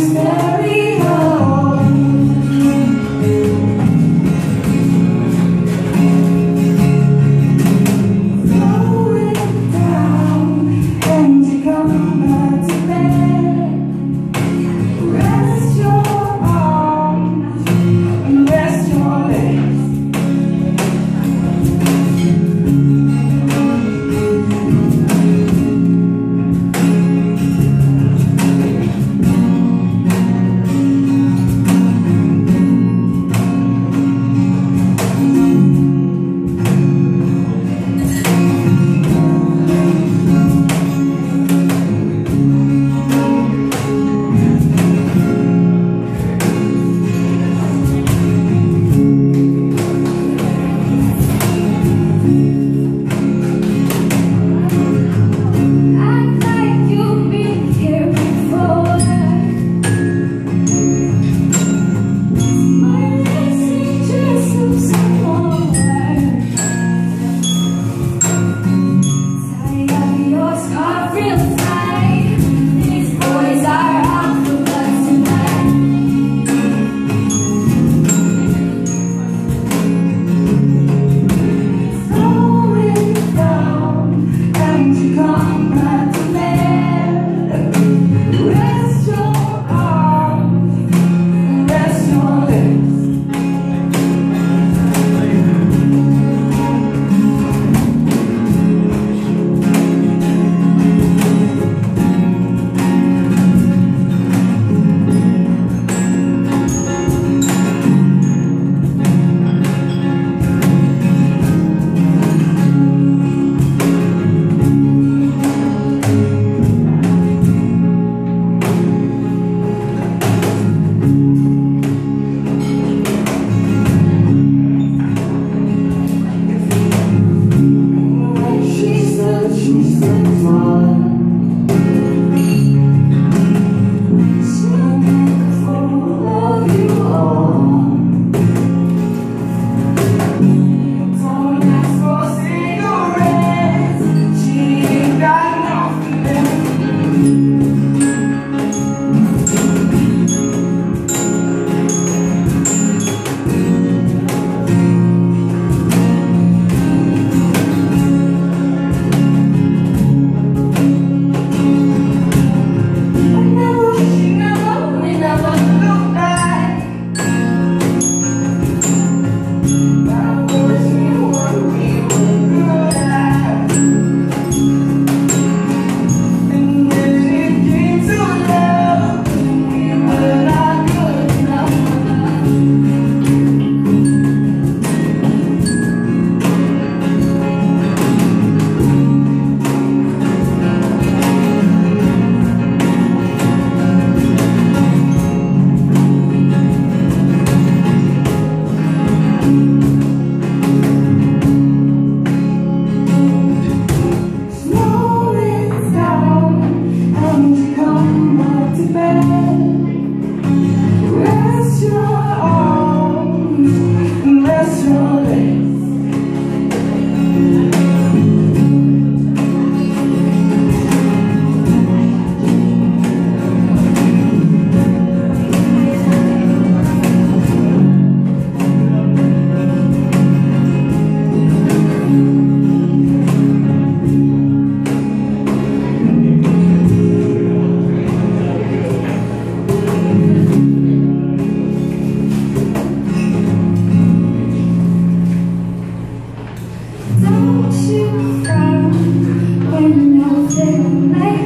stay. take me